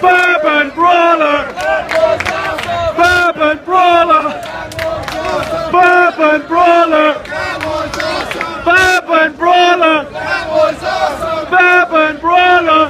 Bourbon brawler! Bourbon brawler! Bourbon brawler! Bourbon brawler! Bourbon brawler!